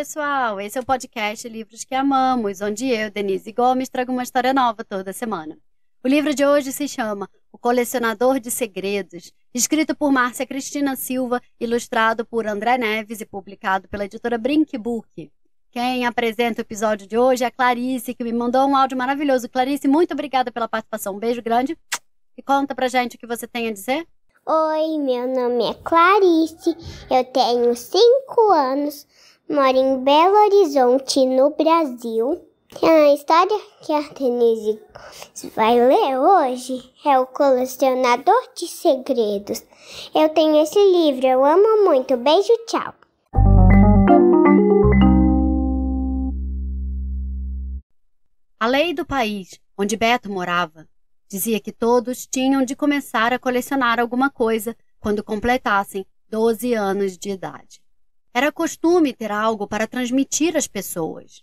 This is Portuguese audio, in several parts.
pessoal! Esse é o podcast Livros que Amamos, onde eu, Denise Gomes, trago uma história nova toda semana. O livro de hoje se chama O Colecionador de Segredos, escrito por Márcia Cristina Silva, ilustrado por André Neves e publicado pela editora Brinkbook. Quem apresenta o episódio de hoje é a Clarice, que me mandou um áudio maravilhoso. Clarice, muito obrigada pela participação. Um beijo grande. E conta pra gente o que você tem a dizer. Oi, meu nome é Clarice, eu tenho 5 anos, moro em Belo Horizonte, no Brasil. A história que a Denise vai ler hoje é O Colecionador de Segredos. Eu tenho esse livro, eu amo muito. Beijo, tchau. A lei do país onde Beto morava dizia que todos tinham de começar a colecionar alguma coisa quando completassem 12 anos de idade. Era costume ter algo para transmitir às pessoas.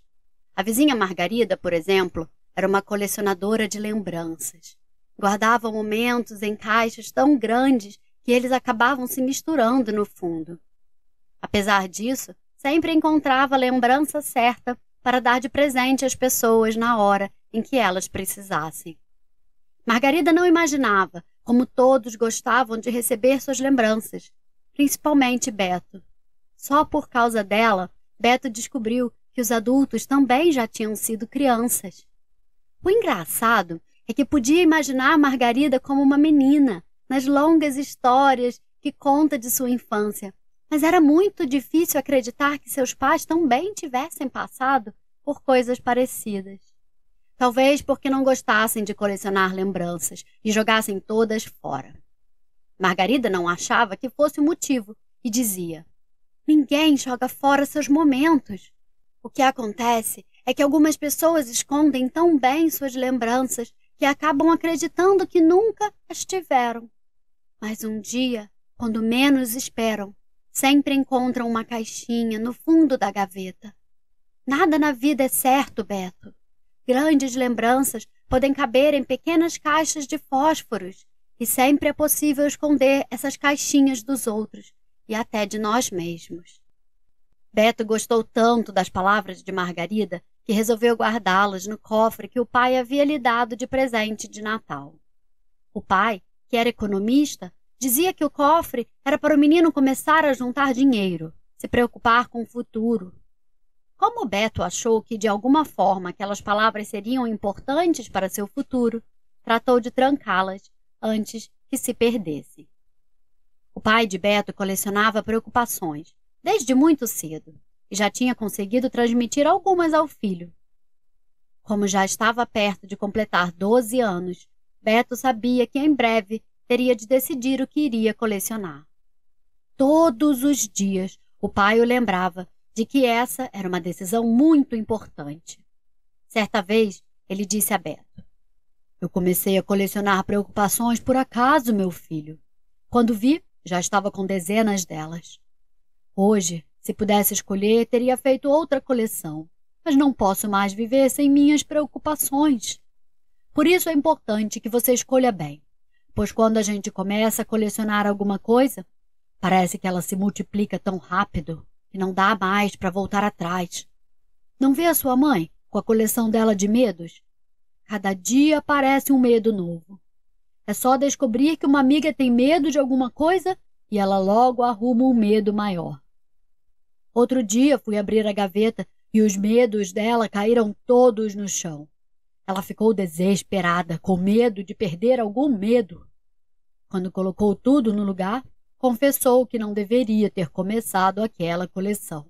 A vizinha Margarida, por exemplo, era uma colecionadora de lembranças. Guardava momentos em caixas tão grandes que eles acabavam se misturando no fundo. Apesar disso, sempre encontrava a lembrança certa para dar de presente às pessoas na hora em que elas precisassem. Margarida não imaginava como todos gostavam de receber suas lembranças, principalmente Beto. Só por causa dela, Beto descobriu que os adultos também já tinham sido crianças. O engraçado é que podia imaginar Margarida como uma menina, nas longas histórias que conta de sua infância, mas era muito difícil acreditar que seus pais também tivessem passado por coisas parecidas. Talvez porque não gostassem de colecionar lembranças e jogassem todas fora. Margarida não achava que fosse o motivo e dizia: Ninguém joga fora seus momentos. O que acontece é que algumas pessoas escondem tão bem suas lembranças que acabam acreditando que nunca as tiveram. Mas um dia, quando menos esperam, sempre encontram uma caixinha no fundo da gaveta. Nada na vida é certo, Beto. Grandes lembranças podem caber em pequenas caixas de fósforos, e sempre é possível esconder essas caixinhas dos outros e até de nós mesmos. Beto gostou tanto das palavras de Margarida que resolveu guardá-las no cofre que o pai havia lhe dado de presente de Natal. O pai, que era economista, dizia que o cofre era para o menino começar a juntar dinheiro, se preocupar com o futuro. Como Beto achou que de alguma forma aquelas palavras seriam importantes para seu futuro, tratou de trancá-las antes que se perdessem. O pai de Beto colecionava preocupações, desde muito cedo, e já tinha conseguido transmitir algumas ao filho. Como já estava perto de completar 12 anos, Beto sabia que em breve teria de decidir o que iria colecionar. Todos os dias o pai o lembrava de que essa era uma decisão muito importante. Certa vez, ele disse a Beto: Eu comecei a colecionar preocupações por acaso, meu filho. Quando vi, já estava com dezenas delas. Hoje, se pudesse escolher, teria feito outra coleção, mas não posso mais viver sem minhas preocupações. Por isso é importante que você escolha bem, pois quando a gente começa a colecionar alguma coisa, parece que ela se multiplica tão rápido que não dá mais para voltar atrás. Não vê a sua mãe com a coleção dela de medos? Cada dia aparece um medo novo. É só descobrir que uma amiga tem medo de alguma coisa e ela logo arruma um medo maior. Outro dia fui abrir a gaveta e os medos dela caíram todos no chão. Ela ficou desesperada, com medo de perder algum medo. Quando colocou tudo no lugar, confessou que não deveria ter começado aquela coleção.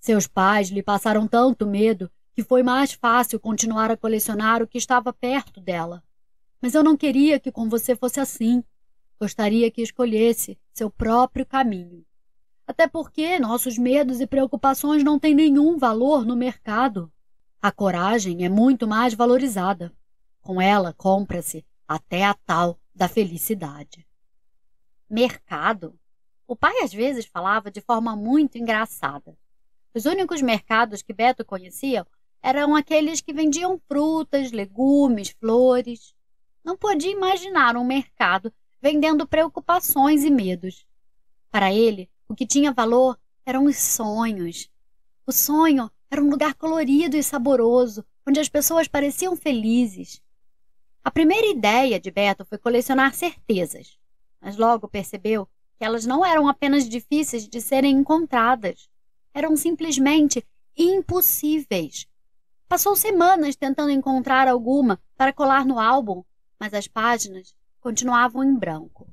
Seus pais lhe passaram tanto medo que foi mais fácil continuar a colecionar o que estava perto dela. Mas eu não queria que com você fosse assim. Gostaria que escolhesse seu próprio caminho. Até porque nossos medos e preocupações não têm nenhum valor no mercado. A coragem é muito mais valorizada. Com ela compra-se até a tal da felicidade. Mercado? O pai às vezes falava de forma muito engraçada. Os únicos mercados que Beto conhecia eram aqueles que vendiam frutas, legumes, flores. Não podia imaginar um mercado vendendo preocupações e medos. Para ele, o que tinha valor eram os sonhos. O sonho era um lugar colorido e saboroso, onde as pessoas pareciam felizes. A primeira ideia de Beto foi colecionar certezas, mas logo percebeu que elas não eram apenas difíceis de serem encontradas, eram simplesmente impossíveis. Passou semanas tentando encontrar alguma para colar no álbum, mas as páginas continuavam em branco.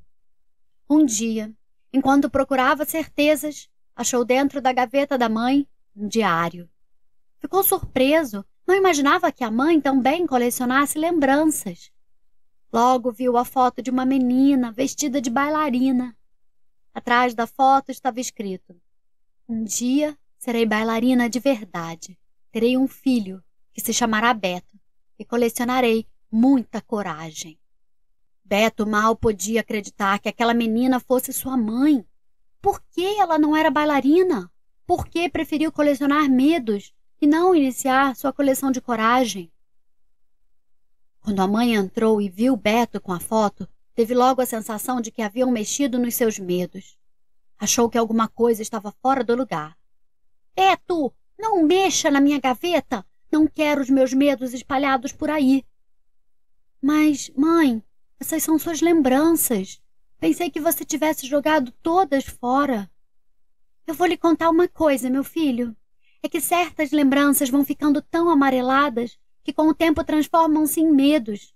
Um dia, enquanto procurava certezas, achou dentro da gaveta da mãe um diário. Ficou surpreso, não imaginava que a mãe também colecionasse lembranças. Logo viu a foto de uma menina vestida de bailarina. Atrás da foto estava escrito: Um dia serei bailarina de verdade. Terei um filho que se chamará Beto e colecionarei muita coragem. Beto mal podia acreditar que aquela menina fosse sua mãe. Por que ela não era bailarina? Por que preferiu colecionar medos e não iniciar sua coleção de coragem? Quando a mãe entrou e viu Beto com a foto, teve logo a sensação de que haviam mexido nos seus medos. Achou que alguma coisa estava fora do lugar. Beto, não mexa na minha gaveta! Não quero os meus medos espalhados por aí. Mas, mãe, essas são suas lembranças. Pensei que você tivesse jogado todas fora. Eu vou lhe contar uma coisa, meu filho. É que certas lembranças vão ficando tão amareladas que com o tempo transformam-se em medos.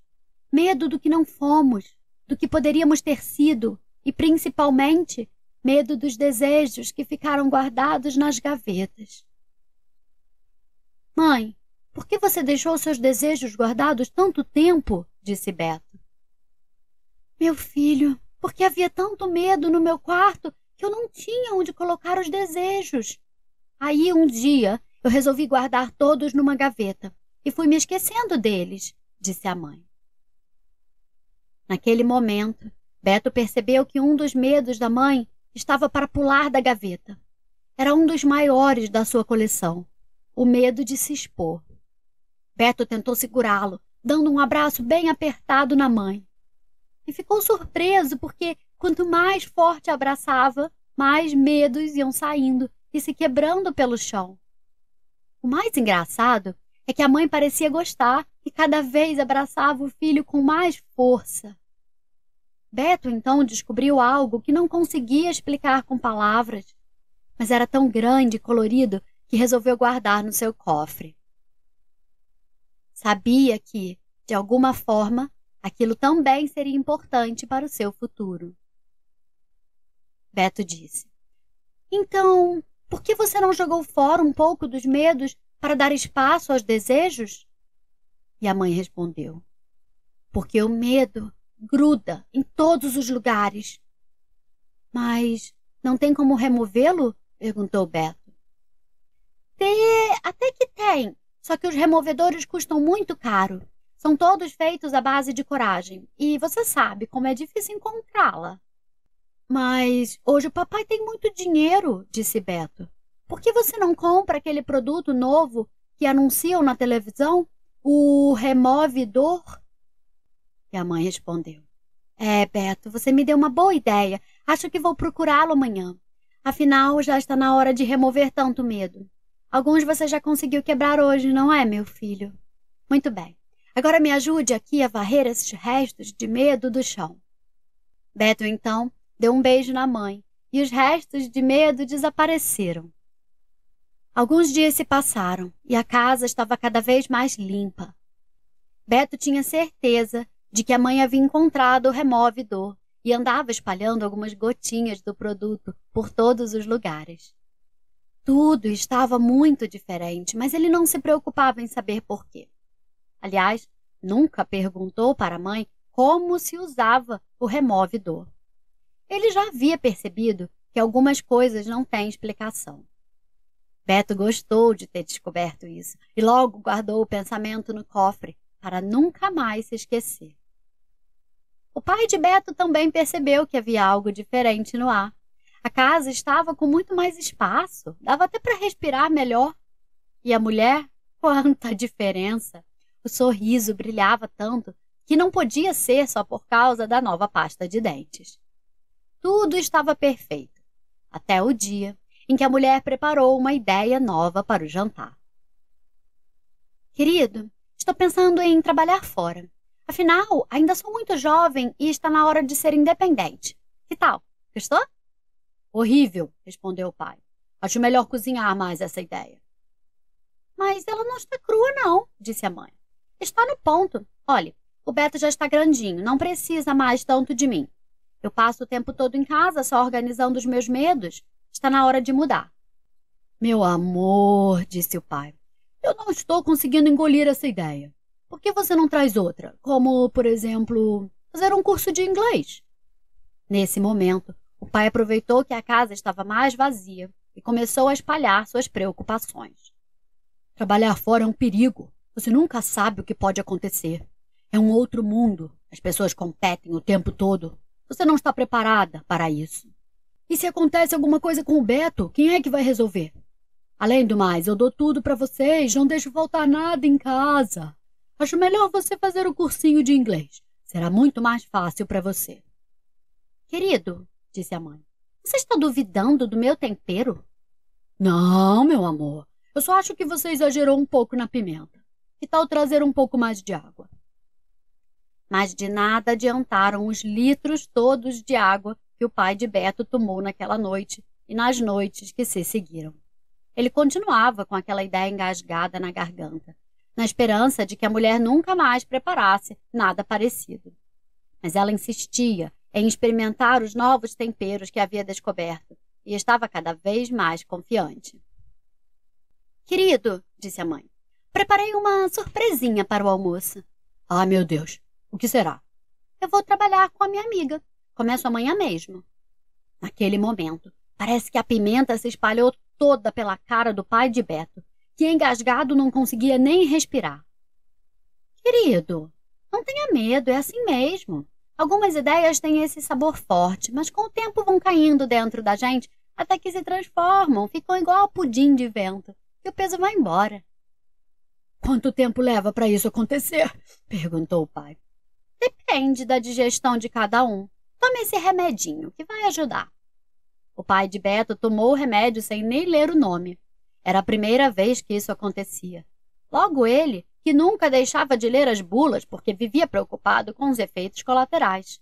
Medo do que não fomos, do que poderíamos ter sido e, principalmente, medo dos desejos que ficaram guardados nas gavetas. Mãe, por que você deixou seus desejos guardados tanto tempo? disse Beto. Meu filho, porque havia tanto medo no meu quarto que eu não tinha onde colocar os desejos. Aí um dia eu resolvi guardar todos numa gaveta e fui me esquecendo deles, disse a mãe. Naquele momento, Beto percebeu que um dos medos da mãe estava para pular da gaveta. Era um dos maiores da sua coleção, o medo de se expor. Beto tentou segurá-lo, dando um abraço bem apertado na mãe. E ficou surpreso porque Quanto mais forte abraçava, mais medos iam saindo e se quebrando pelo chão. O mais engraçado é que a mãe parecia gostar e cada vez abraçava o filho com mais força. Beto então descobriu algo que não conseguia explicar com palavras, mas era tão grande e colorido que resolveu guardar no seu cofre. Sabia que, de alguma forma, aquilo também seria importante para o seu futuro. Beto disse. Então, por que você não jogou fora um pouco dos medos para dar espaço aos desejos? E a mãe respondeu: Porque o medo gruda em todos os lugares. Mas não tem como removê-lo? perguntou Beto. Tem, até que tem, só que os removedores custam muito caro. São todos feitos à base de coragem, e você sabe como é difícil encontrá-la. Mas hoje o papai tem muito dinheiro, disse Beto. Por que você não compra aquele produto novo que anunciam na televisão? O removidor? E a mãe respondeu: É, Beto, você me deu uma boa ideia. Acho que vou procurá-lo amanhã. Afinal, já está na hora de remover tanto medo. Alguns você já conseguiu quebrar hoje, não é, meu filho? Muito bem. Agora me ajude aqui a varrer esses restos de medo do chão. Beto, então, deu um beijo na mãe e os restos de medo desapareceram. Alguns dias se passaram e a casa estava cada vez mais limpa. Beto tinha certeza de que a mãe havia encontrado o removedor e andava espalhando algumas gotinhas do produto por todos os lugares. Tudo estava muito diferente, mas ele não se preocupava em saber por quê. Aliás, nunca perguntou para a mãe como se usava o removedor. Ele já havia percebido que algumas coisas não têm explicação. Beto gostou de ter descoberto isso e logo guardou o pensamento no cofre para nunca mais se esquecer. O pai de Beto também percebeu que havia algo diferente no ar. A casa estava com muito mais espaço, dava até para respirar melhor. E a mulher? Quanta diferença! O sorriso brilhava tanto que não podia ser só por causa da nova pasta de dentes. Tudo estava perfeito, até o dia em que a mulher preparou uma ideia nova para o jantar. Querido, estou pensando em trabalhar fora. Afinal, ainda sou muito jovem e está na hora de ser independente. Que tal? Gostou? Horrível, respondeu o pai. Acho melhor cozinhar mais essa ideia. Mas ela não está crua, não, disse a mãe. Está no ponto. Olhe, o Beto já está grandinho, não precisa mais tanto de mim. Eu passo o tempo todo em casa só organizando os meus medos. Está na hora de mudar. Meu amor, disse o pai, eu não estou conseguindo engolir essa ideia. Por que você não traz outra? Como, por exemplo, fazer um curso de inglês? Nesse momento, o pai aproveitou que a casa estava mais vazia e começou a espalhar suas preocupações. Trabalhar fora é um perigo. Você nunca sabe o que pode acontecer. É um outro mundo. As pessoas competem o tempo todo. Você não está preparada para isso. E se acontece alguma coisa com o Beto, quem é que vai resolver? Além do mais, eu dou tudo para vocês, não deixo faltar nada em casa. Acho melhor você fazer o cursinho de inglês. Será muito mais fácil para você. Querido, disse a mãe, você está duvidando do meu tempero? Não, meu amor. Eu só acho que você exagerou um pouco na pimenta. Que tal trazer um pouco mais de água? Mas de nada adiantaram os litros todos de água que o pai de Beto tomou naquela noite e nas noites que se seguiram. Ele continuava com aquela ideia engasgada na garganta, na esperança de que a mulher nunca mais preparasse nada parecido. Mas ela insistia em experimentar os novos temperos que havia descoberto e estava cada vez mais confiante. Querido, disse a mãe, preparei uma surpresinha para o almoço. Ah, meu Deus, o que será? Eu vou trabalhar com a minha amiga. Começo amanhã mesmo. Naquele momento, parece que a pimenta se espalhou toda pela cara do pai de Beto, que engasgado não conseguia nem respirar. Querido, não tenha medo, é assim mesmo. Algumas ideias têm esse sabor forte, mas com o tempo vão caindo dentro da gente até que se transformam, ficam igual pudim de vento, e o peso vai embora. Quanto tempo leva para isso acontecer? perguntou o pai. Depende da digestão de cada um. Tome esse remedinho, que vai ajudar. O pai de Beto tomou o remédio sem nem ler o nome. Era a primeira vez que isso acontecia. Logo ele, que nunca deixava de ler as bulas porque vivia preocupado com os efeitos colaterais.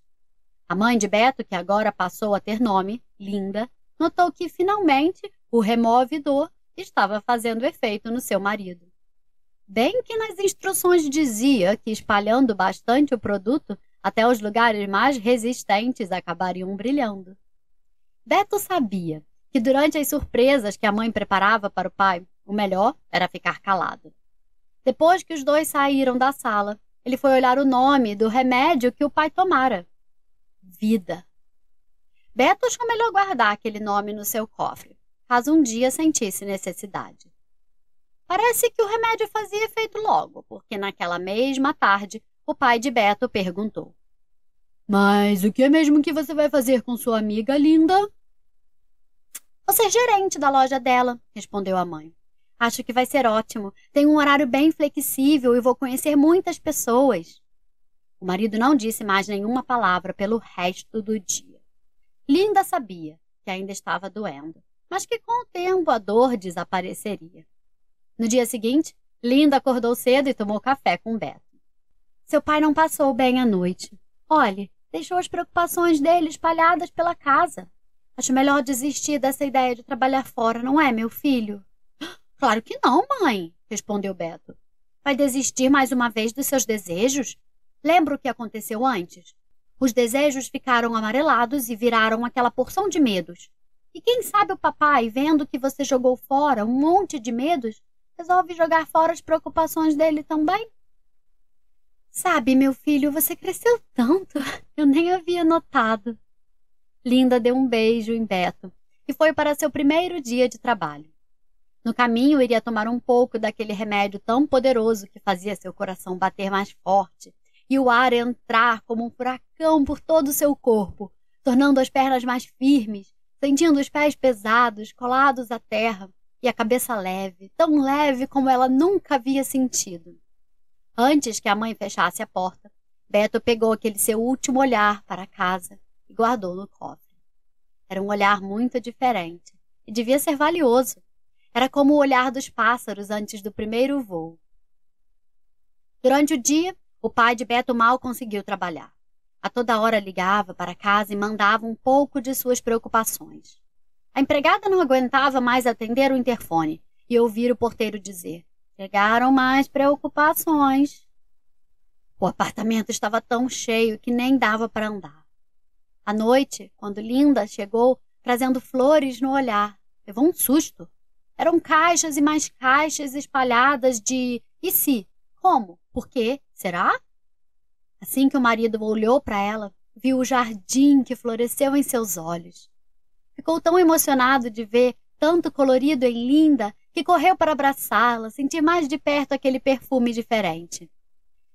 A mãe de Beto, que agora passou a ter nome, Linda, notou que finalmente o removidor estava fazendo efeito no seu marido. Bem que nas instruções dizia que espalhando bastante o produto até os lugares mais resistentes acabariam brilhando. Beto sabia que durante as surpresas que a mãe preparava para o pai, o melhor era ficar calado. Depois que os dois saíram da sala, ele foi olhar o nome do remédio que o pai tomara. Vida. Beto achou melhor guardar aquele nome no seu cofre, caso um dia sentisse necessidade. Parece que o remédio fazia efeito logo, porque naquela mesma tarde o pai de Beto perguntou: Mas o que é mesmo que você vai fazer com sua amiga linda? Vou ser gerente da loja dela, respondeu a mãe. Acho que vai ser ótimo. Tenho um horário bem flexível e vou conhecer muitas pessoas. O marido não disse mais nenhuma palavra pelo resto do dia. Linda sabia que ainda estava doendo, mas que com o tempo a dor desapareceria. No dia seguinte, Linda acordou cedo e tomou café com Beto. Seu pai não passou bem a noite. Olhe, deixou as preocupações dele espalhadas pela casa. Acho melhor desistir dessa ideia de trabalhar fora, não é, meu filho? Claro que não, mãe, respondeu Beto. Vai desistir mais uma vez dos seus desejos? Lembra o que aconteceu antes? Os desejos ficaram amarelados e viraram aquela porção de medos. E quem sabe o papai, vendo que você jogou fora um monte de medos, resolve jogar fora as preocupações dele também? Sabe, meu filho, você cresceu tanto, eu nem havia notado. Linda deu um beijo em Beto e foi para seu primeiro dia de trabalho. No caminho, iria tomar um pouco daquele remédio tão poderoso que fazia seu coração bater mais forte e o ar entrar como um furacão por todo o seu corpo, tornando as pernas mais firmes, sentindo os pés pesados, colados à terra, e a cabeça leve, tão leve como ela nunca havia sentido. Antes que a mãe fechasse a porta, Beto pegou aquele seu último olhar para a casa e guardou no cofre. Era um olhar muito diferente e devia ser valioso. Era como o olhar dos pássaros antes do primeiro voo. Durante o dia, o pai de Beto mal conseguiu trabalhar. A toda hora ligava para casa e mandava um pouco de suas preocupações. A empregada não aguentava mais atender o interfone e ouvir o porteiro dizer: Chegaram mais preocupações. O apartamento estava tão cheio que nem dava para andar. À noite, quando Linda chegou, trazendo flores no olhar, levou um susto. Eram caixas e mais caixas espalhadas de e se? Como? Por quê? Será? Assim que o marido olhou para ela, viu o jardim que floresceu em seus olhos. Ficou tão emocionado de ver tanto colorido em Linda que correu para abraçá-la, sentir mais de perto aquele perfume diferente.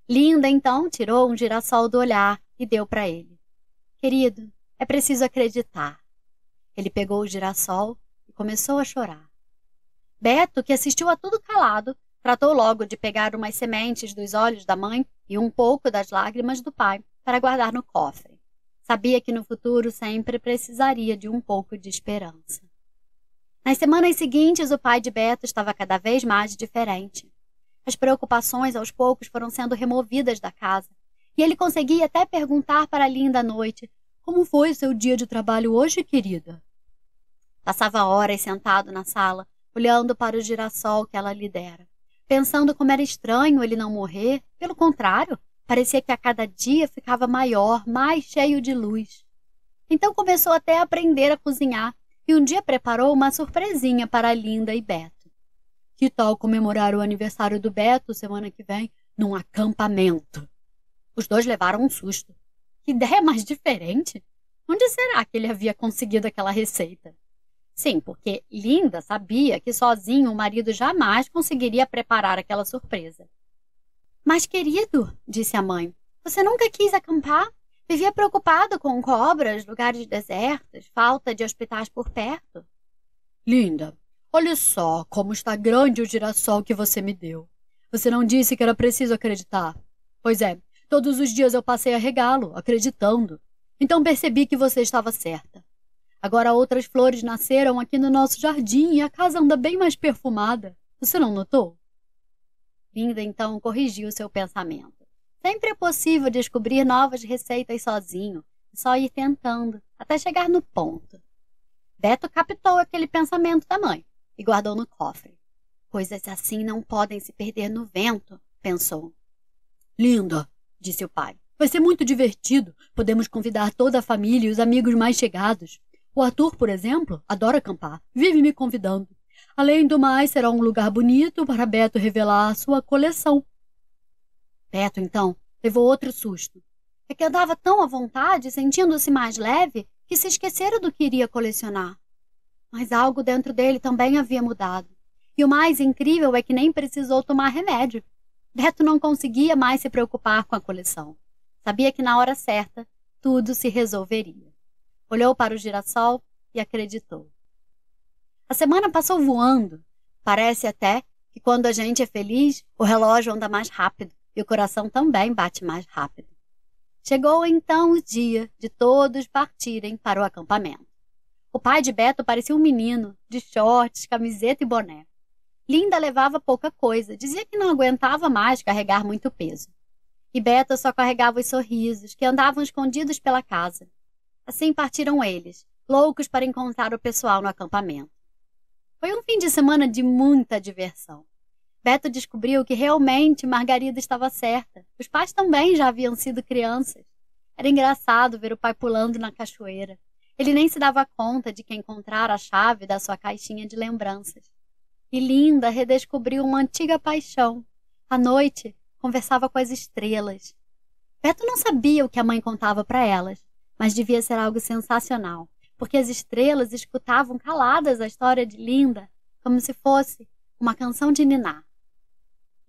Linda então tirou um girassol do olhar e deu para ele. Querido, é preciso acreditar. Ele pegou o girassol e começou a chorar. Beto, que assistiu a tudo calado, tratou logo de pegar umas sementes dos olhos da mãe e um pouco das lágrimas do pai para guardar no cofre. Sabia que no futuro sempre precisaria de um pouco de esperança. Nas semanas seguintes, o pai de Beto estava cada vez mais diferente. As preocupações aos poucos foram sendo removidas da casa, e ele conseguia até perguntar para Linda à noite: Como foi o seu dia de trabalho hoje, querida? Passava horas sentado na sala, olhando para o girassol que ela lhe dera, pensando como era estranho ele não morrer. Pelo contrário, parecia que a cada dia ficava maior, mais cheio de luz. Então começou até a aprender a cozinhar e um dia preparou uma surpresinha para Linda e Beto. Que tal comemorar o aniversário do Beto semana que vem num acampamento? Os dois levaram um susto. Que ideia mais diferente! Onde será que ele havia conseguido aquela receita? Sim, porque Linda sabia que sozinho o marido jamais conseguiria preparar aquela surpresa. Mas, querido, disse a mãe, você nunca quis acampar? Vivia preocupado com cobras, lugares desertos, falta de hospitais por perto. Linda, olha só como está grande o girassol que você me deu. Você não disse que era preciso acreditar. Pois é, todos os dias eu passei a regá-lo, acreditando. Então percebi que você estava certa. Agora outras flores nasceram aqui no nosso jardim e a casa anda bem mais perfumada. Você não notou? Linda então corrigiu seu pensamento. Sempre é possível descobrir novas receitas sozinho, só ir tentando, até chegar no ponto. Beto captou aquele pensamento da mãe e guardou no cofre. Coisas assim não podem se perder no vento, pensou. Linda, disse o pai. Vai ser muito divertido. Podemos convidar toda a família e os amigos mais chegados. O Arthur, por exemplo, adora acampar, vive me convidando. Além do mais, será um lugar bonito para Beto revelar a sua coleção. Beto, então, levou outro susto. É que andava tão à vontade, sentindo-se mais leve, que se esquecera do que iria colecionar. Mas algo dentro dele também havia mudado. E o mais incrível é que nem precisou tomar remédio. Beto não conseguia mais se preocupar com a coleção. Sabia que na hora certa tudo se resolveria olhou para o girassol e acreditou. A semana passou voando. Parece até que quando a gente é feliz, o relógio anda mais rápido e o coração também bate mais rápido. Chegou então o dia de todos partirem para o acampamento. O pai de Beto parecia um menino, de shorts, camiseta e boné. Linda levava pouca coisa, dizia que não aguentava mais carregar muito peso. E Beto só carregava os sorrisos, que andavam escondidos pela casa. Assim partiram eles, loucos para encontrar o pessoal no acampamento. Foi um fim de semana de muita diversão. Beto descobriu que realmente Margarida estava certa. Os pais também já haviam sido crianças. Era engraçado ver o pai pulando na cachoeira. Ele nem se dava conta de que encontrara a chave da sua caixinha de lembranças. E Linda redescobriu uma antiga paixão. À noite, conversava com as estrelas. Beto não sabia o que a mãe contava para elas, mas devia ser algo sensacional, porque as estrelas escutavam caladas a história de Linda, como se fosse uma canção de Niná.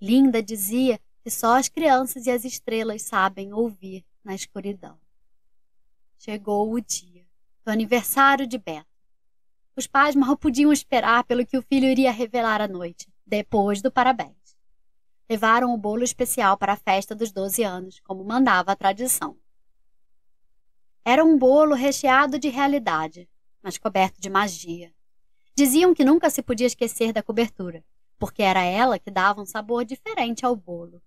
Linda dizia que só as crianças e as estrelas sabem ouvir na escuridão. Chegou o dia do aniversário de Beto. Os pais mal podiam esperar pelo que o filho iria revelar à noite, depois do parabéns. Levaram o bolo especial para a festa dos doze anos, como mandava a tradição. Era um bolo recheado de realidade, mas coberto de magia. Diziam que nunca se podia esquecer da cobertura, porque era ela que dava um sabor diferente ao bolo.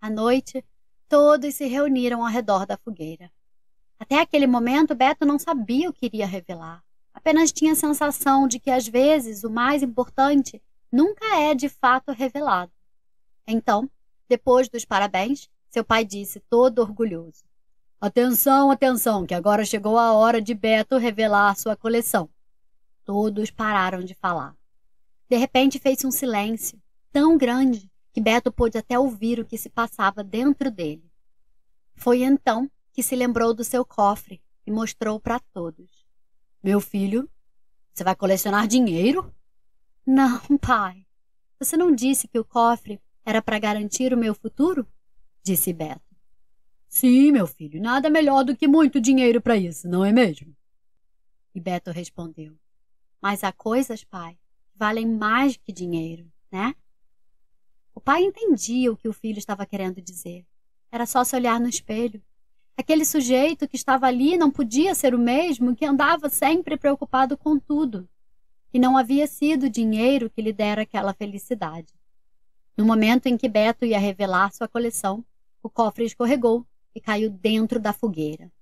À noite, todos se reuniram ao redor da fogueira. Até aquele momento, Beto não sabia o que iria revelar. Apenas tinha a sensação de que, às vezes, o mais importante nunca é de fato revelado. Então, depois dos parabéns, seu pai disse, todo orgulhoso: Atenção, atenção, que agora chegou a hora de Beto revelar sua coleção. Todos pararam de falar. De repente fez-se um silêncio tão grande que Beto pôde até ouvir o que se passava dentro dele. Foi então que se lembrou do seu cofre e mostrou para todos. Meu filho, você vai colecionar dinheiro? Não, pai. Você não disse que o cofre era para garantir o meu futuro? Disse Beto. Sim, meu filho, nada melhor do que muito dinheiro para isso, não é mesmo? E Beto respondeu: Mas há coisas, pai, que valem mais que dinheiro, né? O pai entendia o que o filho estava querendo dizer. Era só se olhar no espelho. Aquele sujeito que estava ali não podia ser o mesmo que andava sempre preocupado com tudo. E não havia sido o dinheiro que lhe dera aquela felicidade. No momento em que Beto ia revelar sua coleção, o cofre escorregou e caiu dentro da fogueira.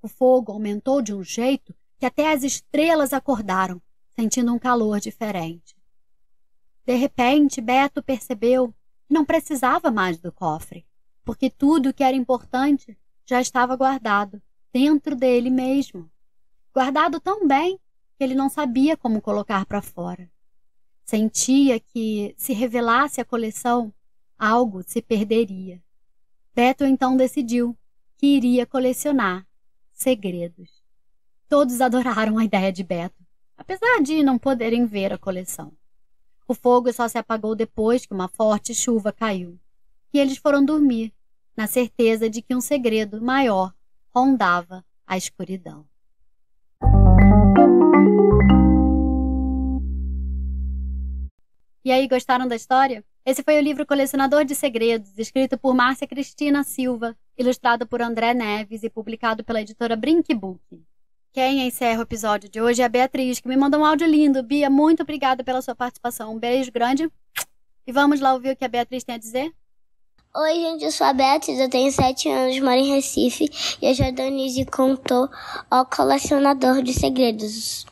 O fogo aumentou de um jeito que até as estrelas acordaram, sentindo um calor diferente. De repente, Beto percebeu que não precisava mais do cofre, porque tudo que era importante já estava guardado dentro dele mesmo. Guardado tão bem que ele não sabia como colocar para fora. Sentia que, se revelasse a coleção, algo se perderia. Beto então decidiu que iria colecionar segredos. Todos adoraram a ideia de Beto, apesar de não poderem ver a coleção. O fogo só se apagou depois que uma forte chuva caiu, e eles foram dormir, na certeza de que um segredo maior rondava a escuridão. E aí, gostaram da história? Esse foi o livro Colecionador de Segredos, escrito por Márcia Cristina Silva, ilustrado por André Neves e publicado pela editora Brinkbook. Quem encerra o episódio de hoje é a Beatriz, que me mandou um áudio lindo. Bia, muito obrigada pela sua participação. Um beijo grande. E vamos lá ouvir o que a Beatriz tem a dizer? Oi, gente, eu sou a Beatriz, eu tenho 7 anos, moro em Recife e a Jordanise contou ao colecionador de segredos.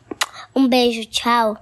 Um beijo, tchau.